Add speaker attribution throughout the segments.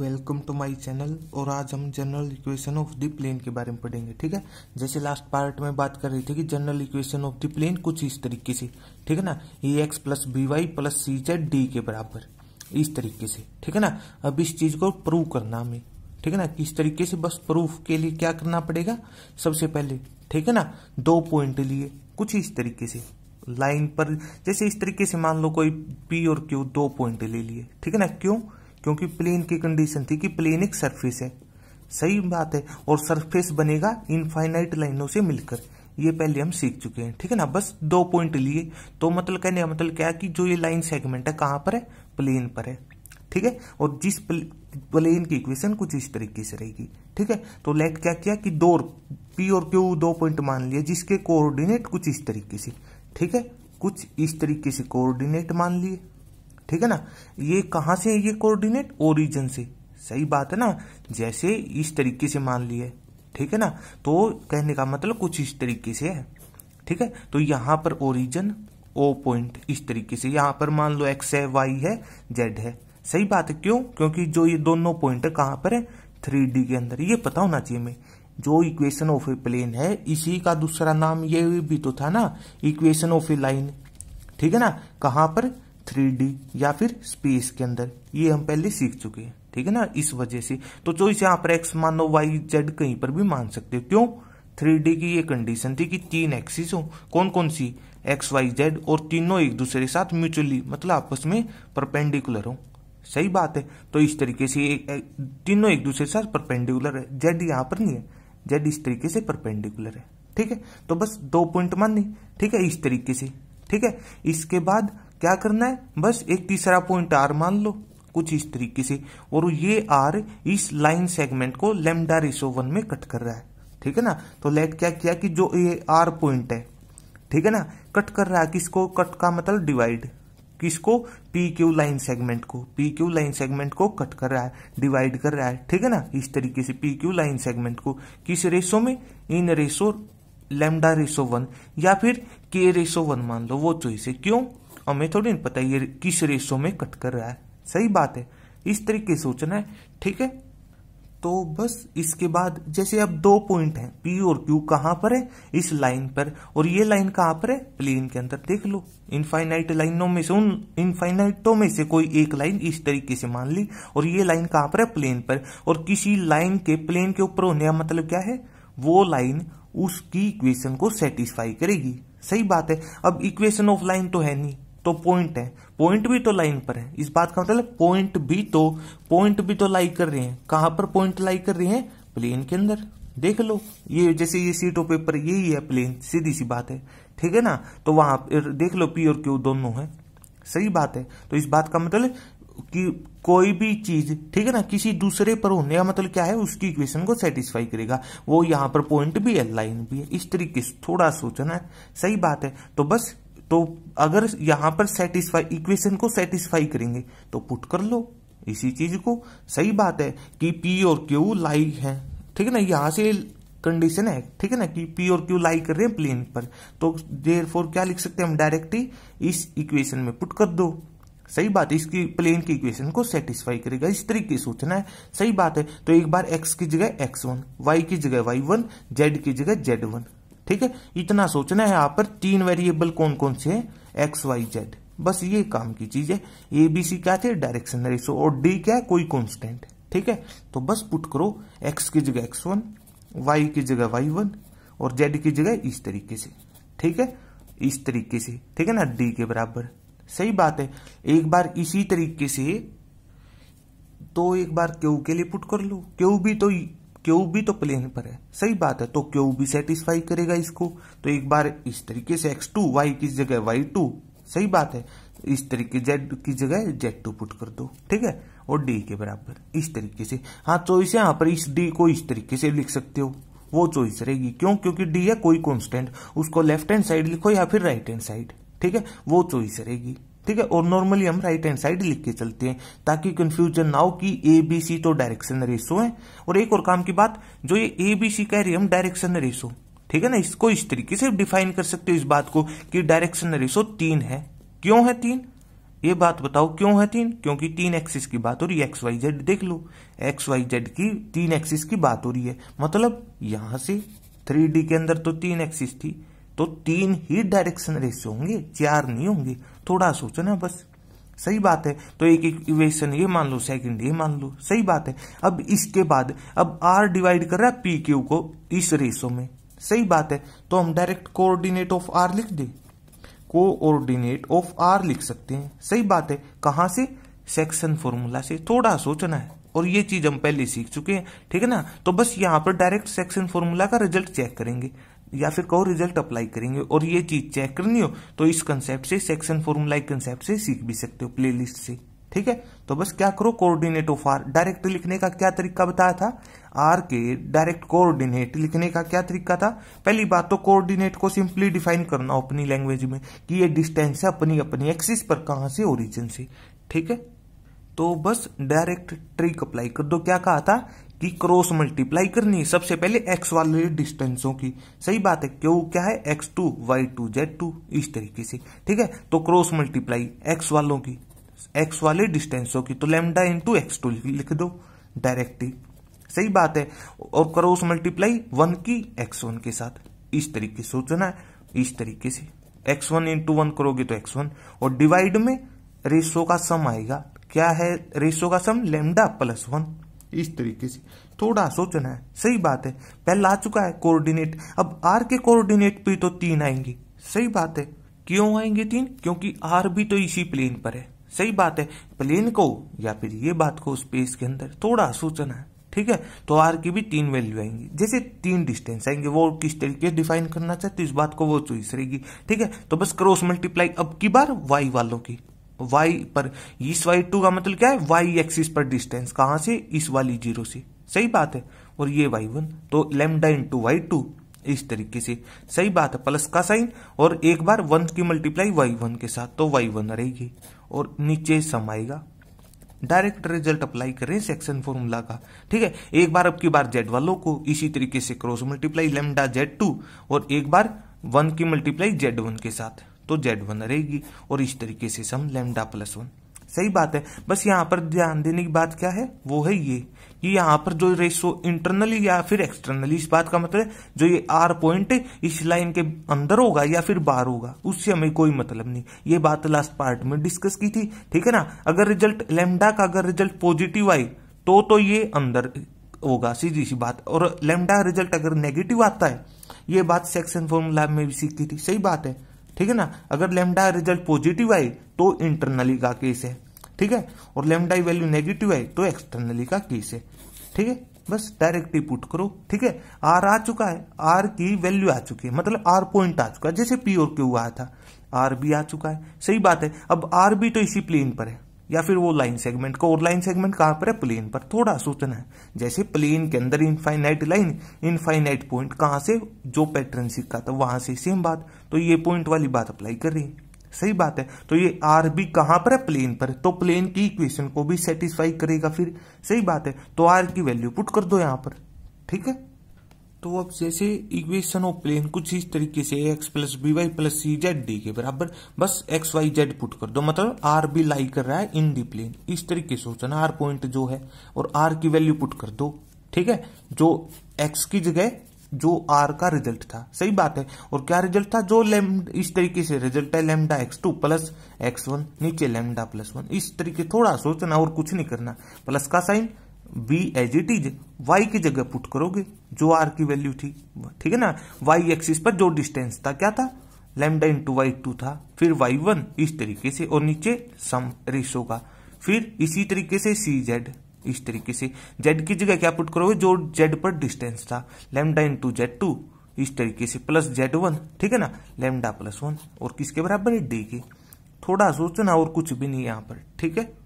Speaker 1: Welcome to my channel. और आज हम general equation of the plane के बारे में पढ़ेंगे, ठीक है? जैसे लास्ट पार्ट में बात कर रही थी कि general equation of the plane कुछ इस तरीके से, ठीक है ना? A x plus b y plus c z d के बराबर, इस तरीके से, ठीक है ना? अब इस चीज़ को प्रूव करना हमें, ठीक है ना? किस तरीके से? बस प्रूफ के लिए क्या करना पड़ेगा? सबसे पहले, ठीक है ना? दो पॉइंट लिए, कुछ इस तरीके से। लाइन पर, जैसे इस तरीके से मान लो कोई पी और क्यू दो पॉइंट ले लिए, ठीक है ना? क्यों? क्योंकि प्लेन की कंडीशन थी कि प्लेन एक सरफेस है। सही बात है। और सरफेस बनेगा इनफाइनाइट लाइनों से मिलकर। ये पहले हम सीख चुके हैं। ठीक है ना? बस दो पॉइंट लिए। तो मतलब कहने का मतलब क्या कि जो ये लाइन सेगमेंट है, कहाँ पर है? प्लेन पर है। ठीक है? और जिस प्लेन की इक्वेशन कुछ इस तरीके से रहेगी। ठीक है? तो लेट क्या किया कि दो पी और क्यू दो पॉइंट मान लिए, जिसके कोऑर्डिनेट कुछ इस तरीके से। ठीक है? कुछ इस तरीके से कोऑर्डिनेट मान लिए। ठीक है ना? ये कहाँ से है ये कोऑर्डिनेट ओरिजिन से। सही बात है ना? जैसे इस तरीके से मान लिए। ठीक है ना? तो कहने का मतलब कुछ इस तरीके से है। ठीक है? तो यहाँ पर ओरिजिन ओ पॉइंट इस तरीके से यहाँ पर मान लो एक्स है वाई है जेड है। सही बात है क्यों? क्योंकि जो ये दोनों पॉइंट है कहाँ पर है? थ्री डी के अंदर। ये पता होना चाहिए हमें। जो इक्वेशन ऑफ़ ए प्लेन है, इसी का दूसरा नाम ये भी तो था ना? इक्वेशन ऑफ़ ए लाइन ठीक है ना? कहाँ पर? थ्री या फिर स्पेस के अंदर, ये हम पहले सीख चुके हैं, ठीक है ना, इस वजह से। तो चॉइस यहाँ पर एक्स मान लो वाई जेड कहीं पर भी मान सकते हो, क्यों? थ्री की ये कंडीशन थी कि तीन एक्सिस हो कौन कौन सी? एक्स वाई जेड और तीनों एक दूसरे के साथ म्यूचुअली मतलब आपस में परपेंडिकुलर हो। सही बात है। तो इस तरीके से तीनों एक दूसरे के साथ परपेंडिकुलर है। जेड यहाँ पर नहीं है। जेड इस तरीके से परपेंडिकुलर है। ठीक है? तो बस दो पॉइंट माननी, ठीक है, इस तरीके से। ठीक है? इसके बाद क्या करना है? बस एक तीसरा पॉइंट आर मान लो, कुछ इस तरीके से। और ये आर इस लाइन सेगमेंट को लेमडा रेशो वन में कट कर रहा है। ठीक है ना? तो लेट क्या किया कि जो ये आर पॉइंट है, ठीक है ना? कट कर रहा है किसको? कट का मतलब डिवाइड किसको? पी क्यू लाइन सेगमेंट को। पी क्यू लाइन सेगमेंट को कट कर रहा है डिवाइड कर रहा है। ठीक है ना? इस तरीके से पी क्यू लाइन सेगमेंट को। किस रेशो में? In ratio lambda ratio one या फिर के रेशो वन मान लो, वो चॉइस है। क्यों? हमें थोड़ी नहीं पता ये किस रेशो में कट कर रहा है। सही बात है। इस तरीके से सोचना है, ठीक है? तो बस इसके बाद जैसे अब दो पॉइंट हैं पी और क्यू कहाँ पर है? इस लाइन पर। और ये लाइन कहाँ पर है? प्लेन के अंदर। देख लो इनफाइनाइट लाइनों में से उन इनफाइनाइटों में से कोई एक लाइन इस तरीके से मान ली। और ये लाइन कहाँ पर है? प्लेन पर। और किसी लाइन के प्लेन के ऊपर होने का मतलब क्या है? वो लाइन उसकी इक्वेशन को सेटिस्फाई करेगी। सही बात है। अब इक्वेशन ऑफ़ लाइन तो है नहीं। तो पॉइंट है। पॉइंट भी तो लाइन पर है। इस बात का मतलब पॉइंट भी तो पॉइंट भी तो लाई कर रहे हैं। कहाँ पर पॉइंट लाई कर रहे हैं? प्लेन के अंदर। देख लो। ये जैसे ये सीट ऑफ़ पेपर यही है प्लेन सीधी सी बात है। ठीक है ना? तो वहाँ देख लो पी और क्यू दोनों है। सही बात है। तो इस बात का मतलब कि कोई भी चीज़, ठीक है ना? किसी दूसरे पर होने का मतलब क्या है? उसकी इक्वेशन को सेटिस्फाई करेगा। वो यहाँ पर पॉइंट भी है लाइन भी है। इस तरीके से थोड़ा सोचना है। सही बात है। तो बस तो अगर यहाँ पर सेटिस्फाई इक्वेशन को सेटिस्फाई करेंगे तो पुट कर लो। इसी चीज़ को। सही बात है कि पी और क्यू लाई है। ठीक है ना? यहाँ से कंडीशन है। ठीक है ना? कि पी और क्यू लाई कर रहे हैं प्लेन पर। तो देर फोर क्या लिख सकते हैं हम? डायरेक्टली इस इक्वेशन में पुट कर दो। सही बात है। इसकी प्लेन की इक्वेशन को सेटिस्फाई करेगा। इस तरीके से सोचना है। सही बात है। तो एक बार एक्स की जगह एक्स वन वाई की जगह वाई वन जेड की जगह जेड वन ठीक है? इतना सोचना है आप पर, तीन वेरिएबल कौन कौन से हैं? एक्स वाई जेड बस ये काम की चीज़ है। ए बी सी क्या थे? डायरेक्शन रेशो और डी क्या है? कोई कॉन्स्टेंट ठीक है? तो बस पुट करो एक्स की जगह एक्स वन वाई की जगह वाई वन और जेड की जगह इस तरीके से। ठीक है? इस तरीके से। ठीक है ना? डी के बराबर। सही बात है। एक बार इसी तरीके से तो एक बार क्यू के लिए पुट कर लो। क्यू भी तो क्यू भी तो प्लेन पर है। सही बात है तो क्यू भी सेटिस्फाई करेगा इसको? तो एक बार इस तरीके से एक्स टू वाई की जगह वाई टू सही बात है, इस तरीके जेड की जगह जेड टू पुट कर दो, ठीक है? और डी के बराबर, इस तरीके से। हाँ चॉइस यहाँ पर इस डी को इस तरीके से लिख सकते हो। वो चॉइस रहेगी। क्यों? क्योंकि डी है कोई कॉन्स्टेंट उसको लेफ़्ट हैंड साइड लिखो या फिर राइट हैंड साइड ठीक है? वो चॉइस रहेगी। ठीक है? और नॉर्मली हम राइट हैंड साइड लिख के चलते हैं, ताकि कंफ्यूजन ना हो कि ए बी सी तो डायरेक्शन रेसो है। और एक और काम की बात, जो ये ए बी सी कह रही है, हम डायरेक्शन रेसो ठीक है ना? इसको इस तरीके से डिफाइन कर सकते हो इस बात को कि डायरेक्शन रेसो तीन है। क्यों है तीन? ये बात बताओ, क्यों है तीन? क्योंकि तीन एक्सिस की बात हो रही है एक्स वाई जेड देख लो। एक्स वाई जेड की तीन एक्सिस की बात हो रही है। मतलब यहाँ से थ्री डी के अंदर तो तीन एक्सिस थी। तो तीन ही डायरेक्शन रेशियो होंगे, चार नहीं होंगे। थोड़ा सोचना बस। सही बात है। तो एक इक्वेशन ये मान लो सेकंड ये मान लो। सही बात है। अब इसके बाद, अब आर डिवाइड कर रहा है पी क्यू को इस रेशो में। सही बात है। तो हम डायरेक्ट कोऑर्डिनेट ऑफ़ आर लिख दे। कोऑर्डिनेट ऑफ़ आर लिख सकते हैं। सही बात है। कहाँ से? सेक्शन फॉर्मूला से। थोड़ा सोचना है और ये चीज़ हम पहले सीख चुके हैं। ठीक है ना? तो बस यहाँ पर डायरेक्ट सेक्शन फॉर्मूला का रिज़ल्ट चेक करेंगे। या फिर कहो रिज़ल्ट अप्लाई करेंगे और ये चीज़ चेक करनी हो तो इस कंसेप्ट से सेक्शन फॉर्मूला कंसेप्ट से सीख भी सकते हो प्लेलिस्ट से। ठीक है? तो बस क्या करो कोऑर्डिनेट ऑफ़ आर डायरेक्ट लिखने का क्या तरीका बताया था? आर के डायरेक्ट कोऑर्डिनेट लिखने का क्या तरीका था? पहली बात तो कोऑर्डिनेट को सिंपली डिफाइन करना अपनी लैंग्वेज में कि ये डिस्टेंस है अपनी अपनी एक्सिस पर कहाँ से ओरिजिन से। ठीक है? तो बस डायरेक्ट ट्रिक अप्लाई कर दो। क्या कहा था? कि क्रॉस मल्टीप्लाई करनी है। सबसे पहले एक्स वाले डिस्टेंसों की। सही बात है, क्यों? क्या है? X two y two z two इस तरीके से। ठीक है? तो क्रॉस मल्टीप्लाई एक्स वालों की एक्स वाले डिस्टेंसों की तो लेमडा इंटू एक्स टू लिख दो डायरेक्टली सही बात है। और क्रॉस मल्टीप्लाई वन की एक्स वन के साथ। इस तरीके से सोचना है, इस तरीके से। एक्स वन इंटू वन करोगे तो एक्स वन और डिवाइड में रेशो का सम आएगा। क्या है रेशो का सम लेमडा प्लस वन इस तरीके से। थोड़ा सोचना है, सही बात है, पहला आ चुका है कोऑर्डिनेट अब आर के कोऑर्डिनेट भी तो तीन आएँगे। सही बात है। क्यों आएँगे तीन? क्योंकि आर भी तो इसी प्लेन पर है। सही बात है। प्लेन को या फिर ये बात को स्पेस के अंदर थोड़ा सोचना है। ठीक है? तो आर की भी तीन वैल्यू आएँगी। जैसे तीन डिस्टेंस आएँगे, वो किस तरीके से डिफाइन करना चाहते इस बात को वो चॉइस रहेगी। ठीक है? तो बस क्रॉस मल्टीप्लाई अब की बार वाई वालों की। वाई पर, इस वाई टू का मतलब क्या है? वाई एक्सिस पर डिस्टेंस कहाँ से? इस वाली ज़ीरो से। सही बात है। और ये वाई वन तो लेमडा इंटू वाई टू इस तरीके से। सही बात है। प्लस का साइन और एक बार वन की मल्टीप्लाई वाई वन के साथ तो वाई वन रहेगी। और नीचे सम आएगा। डायरेक्ट रिज़ल्ट अप्लाई करें सेक्शन फॉर्मूला का। ठीक है? एक बार अब की बार जेड वालों को इसी तरीके से cross multiply lambda z two और एक बार वन की मल्टीप्लाई जेड वन के साथ। तो जेड वन रहेगी और इस तरीके से सम लेमडा प्लस वन सही बात है। बस यहाँ पर ध्यान देने की बात क्या है? वो है ये, कि यहाँ पर जो रेशो इंटरनली या फिर एक्सटर्नली इस बात का मतलब जो ये आर पॉइंट इस लाइन के अंदर होगा या फिर बाहर होगा, उससे हमें कोई मतलब नहीं। ये बात लास्ट पार्ट में डिस्कस की थी, ठीक है ना? अगर रिज़ल्ट लेमडा का अगर रिज़ल्ट पॉजिटिव आई तो तो ये अंदर होगा, सीधी सी बात। और लेमडा रिज़ल्ट अगर नेगेटिव आता है, ये बात सेक्शन फॉर्मूला में भी सीखी थी। सही बात है। ठीक है ना? अगर लेमडा रिज़ल्ट पॉजिटिव आई तो इंटरनली का केस है, ठीक है? और लेमडा वैल्यू नेगेटिव आई तो एक्सटर्नली का केस है, ठीक है? बस डायरेक्टली पुट करो, ठीक है? आर आ चुका है आर की वैल्यू आ चुकी है मतलब आर पॉइंट आ चुका है, जैसे पी और क्यू आया था आर भी आ चुका है, सही बात है। अब आर भी तो इसी प्लेन पर है। या फिर वो लाइन सेगमेंट को, और लाइन सेगमेंट कहाँ पर है? प्लेन पर। थोड़ा सोचना है। जैसे प्लेन के अंदर इनफाइनाइट लाइन इनफाइनाइट पॉइंट कहाँ से? जो पैटर्न सीखा था, वहाँ से सेम बात। तो ये पॉइंट वाली बात अप्लाई कर रही है। सही बात है। तो ये आर भी कहाँ पर है? प्लेन पर। तो प्लेन की इक्वेशन को भी सेटिस्फाई करेगा फिर। सही बात है। तो आर की वैल्यू पुट कर दो यहाँ पर। ठीक है? तो अब जैसे इक्वेशन ऑफ़ प्लेन कुछ इस तरीके से x plus b y plus c z d के बराबर बस एक्स वाई जेड पुट कर दो। मतलब आर भी लाई कर रहा है इन दी प्लेन इस तरीके से सोचना आर पॉइंट जो है और आर की वैल्यू पुट कर दो। ठीक है? जो एक्स की जगह जो आर का रिज़ल्ट था। सही बात है? और क्या रिज़ल्ट था? जो इस तरीके से रिज़ल्ट है lambda x two plus x one नीचे लेमडा प्लस वन इस तरीके थोड़ा सोचना और कुछ नहीं करना। प्लस का sign b as it is y की जगह पुट करोगे, जो आर की वैल्यू थी, ठीक है ना? वाई एक्सिस पर जो डिस्टेंस था, क्या था? लेमडा इंटू वाई टू था, फिर वाई वन इस तरीके से, और नीचे सम रेशो का फिर इसी तरीके से सी जेड इस तरीके से। जेड की जगह क्या पुट करोगे? जो जेड पर डिस्टेंस था। लेमडा इंटू जेड टू इस तरीके से प्लस जेड वन ठीक है ना? लेमडा प्लस वन और किसके बराबर है? डी के। थोड़ा सोचना और कुछ भी नहीं यहाँ पर, ठीक है?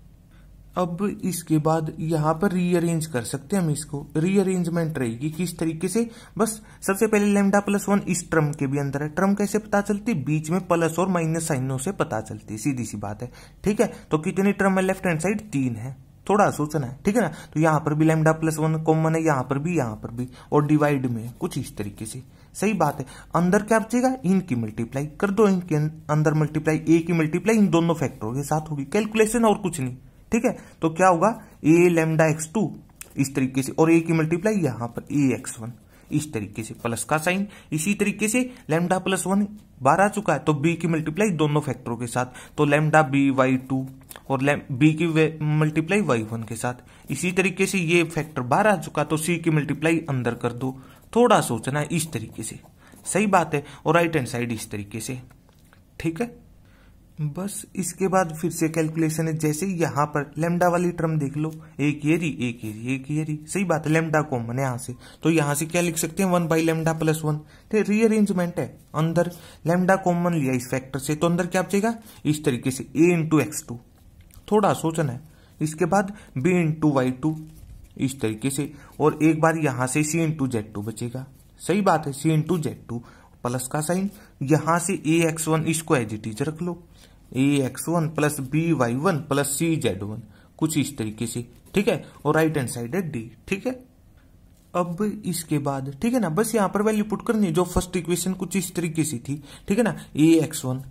Speaker 1: अब इसके बाद यहाँ पर रीअरेंज कर सकते हैं हम इसको। रीअरेंजमेंट रहेगी किस तरीके से? बस सबसे पहले लेमडा प्लस वन इस ट्रम के भी अंदर है। ट्रम कैसे पता चलती? बीच में प्लस और माइनस साइनों से पता चलती सीधी सी बात है। ठीक है? तो कितनी ट्रम है? लेफ़्ट हैंड साइड तीन है। थोड़ा सोचना है। ठीक है ना? तो यहाँ पर भी लेमडा प्लस वन कॉमन है, यहाँ पर भी, यहाँ पर भी। और डिवाइड में कुछ इस तरीके से। सही बात है। अंदर क्या बचेगा? इनकी मल्टीप्लाई कर दो। इनके अंदर मल्टीप्लाई ए की मल्टीप्लाई इन दोनों फैक्टरों के साथ होगी। कैलकुलेशन और कुछ नहीं। ठीक है? तो क्या होगा? ए लेमडा एक्स टू इस तरीके से, और ए की मल्टीप्लाई यहाँ पर ए एक्स वन इस तरीके से प्लस का साइन इसी तरीके से लेमडा प्लस वन बार आ चुका है। तो बी की मल्टीप्लाई दोनों फैक्टरों के साथ तो लेमडा बी वाई टू और बी की मल्टीप्लाई वाई वन के साथ इसी तरीके से ये फैक्टर बाहर आ चुका तो सी की मल्टीप्लाई अंदर कर दो। थोड़ा सोचना है इस तरीके से। सही बात है, और राइट हैंड साइड इस तरीके से। ठीक है? बस इसके बाद फिर से कैलकुलेशन है। जैसे यहाँ पर लेमडा वाली टर्म देख लो, एक ये एक ये एक ये री। सही बात है लेमडा कॉमन है यहाँ से। तो यहाँ से क्या लिख सकते हैं? One by lambda plus one rearrangement है, अंदर लेमडा कॉमन लिया इस फैक्टर से। तो अंदर क्या बचेगा? इस तरीके से ए इंटू एक्स टू थोड़ा सोचना है। इसके बाद बी इंटू वाई टू इस तरीके से। और एक बार यहाँ से सी इंटू जेड टू बचेगा। सही बात है C into Z two plus का साइन यहाँ से ए एक्स वन इसको एज इट इज़ रख लो। A X one plus B Y one plus C Z one. कुछ इस तरीके से, ठीक है? और राइट हैंड साइड है डी ठीक है? अब इसके बाद, ठीक है ना? बस यहाँ पर वैल्यू पुट करनी है, जो फ़र्स्ट इक्वेशन कुछ इस तरीके से थी, ठीक है ना? ए एक्स वन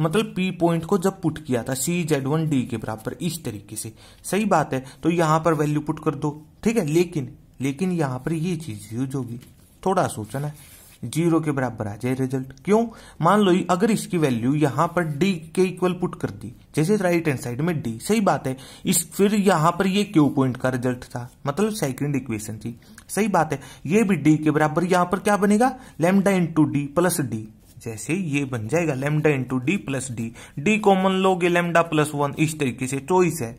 Speaker 1: मतलब पी पॉइंट को जब पुट किया था सी जेड वन डी के बराबर, इस तरीके से। सही बात है? तो यहाँ पर वैल्यू पुट कर दो, ठीक है? लेकिन लेकिन यहाँ पर ये चीज़ यूज़ होगी थोड़ा सोचना है। ज़ीरो के बराबर आ जाए रिज़ल्ट क्यों? मान लो अगर इसकी वैल्यू यहाँ पर डी के इक्वल पुट कर दी, जैसे राइट हैंड साइड में डी सही बात है। इस फिर यहाँ पर ये क्यू पॉइंट का रिज़ल्ट था? मतलब सेकंड इक्वेशन थी। सही बात है। ये भी डी के बराबर यहाँ पर क्या बनेगा? Lambda into D plus D जैसे ये बन जाएगा lambda into D plus D D common लोगे लेमडा प्लस वन इस तरीके से चॉइस है।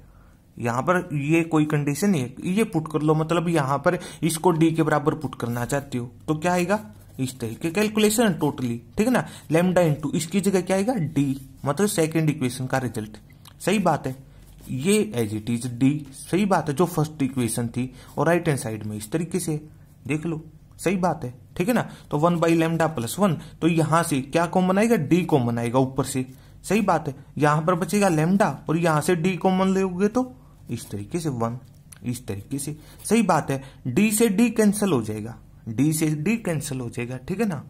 Speaker 1: यहाँ पर ये कोई कंडीशन नहीं है। ये पुट कर लो मतलब यहाँ पर इसको डी के बराबर पुट करना चाहते हो तो क्या आएगा? इस तरीके कैलकुलेशन है टोटली ठीक है ना? लेमडा इंटू इसकी जगह क्या आएगा? डी मतलब सेकेंड इक्वेशन का रिज़ल्ट सही बात है। ये एज इट इज़ डी सही बात है, जो फ़र्स्ट इक्वेशन थी, और राइट हैंड साइड में इस तरीके से, देख लो। सही बात है, ठीक है ना? तो one by lambda plus one तो यहाँ से क्या कॉमन आएगा? डी कॉमन आएगा ऊपर से। सही बात है, यहाँ पर बचेगा लेमडा और यहाँ से डी कॉमन लोगे तो इस तरीके से वन इस तरीके से। सही बात है डी से डी कैंसिल हो जाएगा। डी से डी कैंसिल हो जाएगा, ठीक है ना?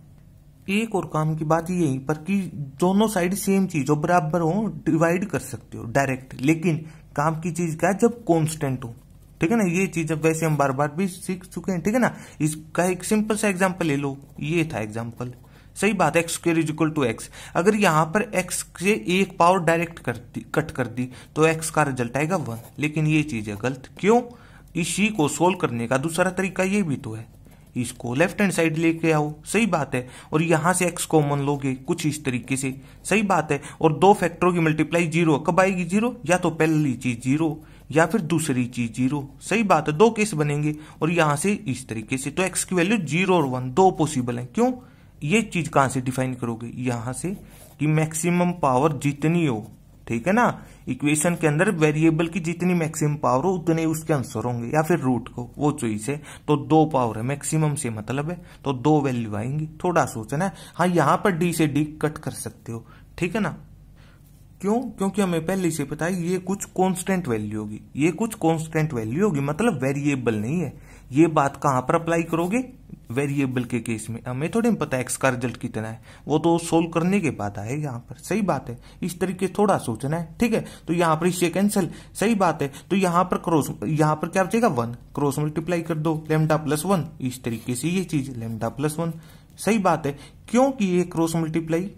Speaker 1: एक और काम की बात यही, पर कि दोनों साइड सेम चीज़ हो, बराबर हो डिवाइड कर सकते हो डायरेक्ट लेकिन काम की चीज़ क्या जब कॉन्स्टेंट हो, ठीक है ना? ये चीज़ अब वैसे हम बार बार भी सीख चुके हैं, ठीक है ना? इसका एक सिंपल सा एग्जांपल ले लो, ये था एग्जांपल सही बात X square is equal to X अगर यहाँ पर एक्स से एक पावर डायरेक्ट कर दी कट कर दी तो एक्स का रिज़ल्ट आएगा वन लेकिन ये चीज़ है गलत। क्यों? इसी को सोल्व करने का दूसरा तरीका ये भी तो है। इसको लेफ़्ट हैंड साइड लेके आओ। सही बात है। और यहाँ से एक्स कॉमन लोगे कुछ इस तरीके से। सही बात है। और दो फैक्टरों की मल्टीप्लाई ज़ीरो कब आएगी ज़ीरो या तो पहली चीज़ ज़ीरो या फिर दूसरी चीज़ ज़ीरो सही बात है। दो केस बनेंगे। और यहाँ से इस तरीके से। तो एक्स की वैल्यू ज़ीरो और वन दो पॉसिबल है। क्यों? ये चीज़ कहाँ से डिफाइन करोगे? यहाँ से कि मैक्सिमम पावर जितनी हो। ठीक है ना? इक्वेशन के अंदर वेरिएबल की जितनी मैक्सिमम पावर हो, उतने उसके आंसर होंगे, या फिर रूट को, वो चॉइस है। तो दो पावर है, मैक्सिमम से मतलब है तो दो वैल्यू आएँगी। थोड़ा सोचना है। हाँ यहाँ पर डी से डी कट कर सकते हो, ठीक है ना? क्यों? क्योंकि हमें पहले से पता है, ये कुछ कांस्टेंट वैल्यू होगी। ये कुछ कांस्टेंट वैल्यू होगी मतलब वेरिएबल नहीं है। ये बात कहाँ पर अप्लाई करोगे? वेरिएबल के केस में। हमें थोड़ी पता है एक्स का रिज़ल्ट कितना है। वो तो सोल्व करने के बाद आए यहाँ पर। सही बात है। इस तरीके थोड़ा सोचना है, ठीक है? तो यहाँ पर इससे कैंसिल सही बात है। तो यहाँ पर क्रॉस यहाँ पर क्या बचेगा? वन क्रॉस मल्टीप्लाई कर दो। लेमडा प्लस वन इस तरीके से ये चीज़ लेमडा प्लस वन सही बात है। क्योंकि ये क्रॉस मल्टीप्लाई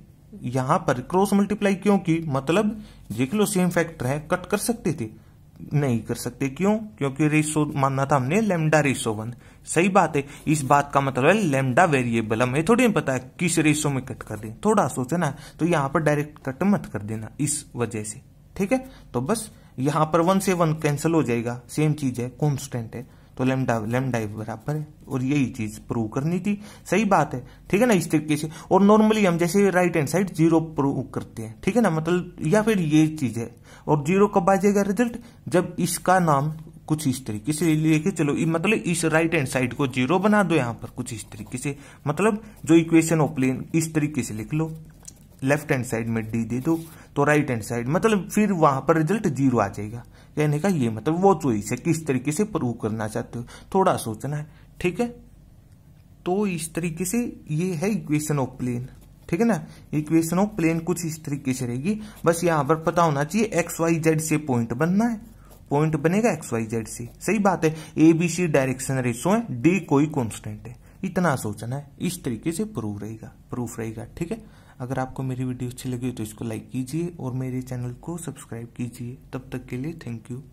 Speaker 1: यहाँ पर क्रॉस मल्टीप्लाई क्यों की मतलब देख लो सेम फैक्टर है कट कर सकते थे। नहीं कर सकते। क्यों? क्योंकि रेसो मानना था हमने लेमडा रेसो वन सही बात है, इस बात का मतलब है लेमडा वेरिएबल हमें थोड़ी नहीं पता है किस रेसो में कट कर दें, थोड़ा सोचना है तो यहाँ पर डायरेक्ट कट मत कर देना इस वजह से, ठीक है? तो बस यहाँ पर वन से वन कैंसिल हो जाएगा सेम चीज़ है कॉन्स्टेंट है तो लेमडा लेमडा बराबर है, और यही चीज़ प्रूव करनी थी, सही बात है, ठीक है ना, इस तरीके से, और नॉर्मली हम जैसे right hand side zero prove करते हैं, ठीक है ना मतलब या फिर ये चीज़ है, और ज़ीरो कब आ जाएगा रिज़ल्ट जब इसका नाम कुछ इस तरीके से लेके चलो। मतलब इस राइट हैंड साइड को ज़ीरो बना दो यहाँ पर कुछ इस तरीके से। मतलब जो इक्वेशन ऑफ़ प्लेन इस तरीके से लिख लो। लेफ़्ट हैंड साइड में डी दे दो तो राइट हैंड साइड मतलब फिर वहाँ पर रिज़ल्ट ज़ीरो आ जाएगा। कहने का ये मतलब वो चॉइस है किस तरीके से प्रूव करना चाहते हो। थोड़ा सोचना है, ठीक है? तो इस तरीके से ये है इक्वेशन ऑफ़ प्लेन ठीक है ना? इक्वेशन ऑफ़ प्लेन कुछ इस तरीके से रहेगी। बस यहाँ पर पता होना चाहिए एक्स वाई जेड से पॉइंट बनना है। पॉइंट बनेगा एक्स, वाई, जेड, सी। सही बात है, A, B, C direction ratio है, डी कोई कॉन्स्टेंट है। इतना सोचना है, इस तरीके से प्रूफ रहेगा प्रूफ रहेगा, ठीक है? अगर आपको मेरी वीडियो अच्छी लगी तो इसको लाइक कीजिए और मेरे चैनल को सब्सक्राइब कीजिए। तब तक के लिए थैंक यू।